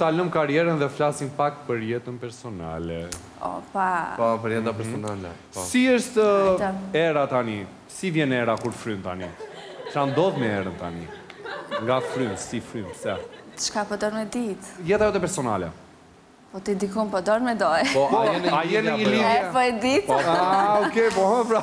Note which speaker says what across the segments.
Speaker 1: Ta lëmë karrierën dhe flasim pak për jetën personale.
Speaker 2: Opa.
Speaker 3: Po, për jetën personale, po.
Speaker 1: Si është era tani? Si vjen era kur fryn tani? Çka ndodh me erën tani? Nga fryn, si fryn, pse?
Speaker 2: Çka po don me ditë?
Speaker 1: Jeta jote personale.
Speaker 2: Po ti dikun po don me dalë.
Speaker 3: Po, a
Speaker 1: je në një lidhje apo jo? Po
Speaker 2: e di. Ah, okay,
Speaker 3: po,
Speaker 2: pra.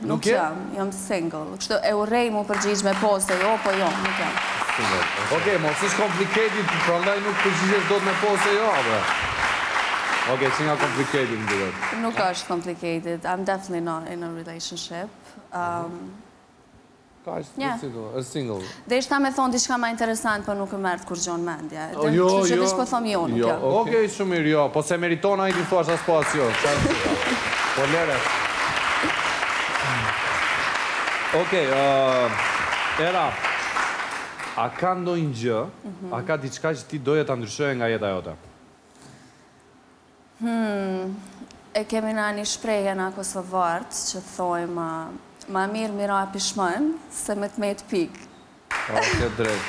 Speaker 1: Nuk jam,
Speaker 2: jam single. Kështu e urrej mu përgjigj me po ose jo, po jo, nuk jam.
Speaker 1: Okej, mos është complicated, prandaj nuk përgjigjesh dot me po ose jo, apo? Okej, si pak complicated më duket.
Speaker 2: Nuk është complicated, I'm definitely not in a relationship. Deshta me thonë diçka ma interesant po nuk më merr kurgjo mendja
Speaker 1: Jo, jo
Speaker 2: Kështu që veç po thom jo nuk
Speaker 1: jo Ok, shumë mirë jo Po se meriton ai t'i thuash as po as jo Po lere Ok, Era A ka ndonjë gjë A ka diçka që ti doje ta ndryshoje nga jeta jote Hmmm
Speaker 2: e kemi na ni shprehje na kosovarët që thojmë ma mirë me ra pishmon se me të met pikë.
Speaker 3: Okej drejt.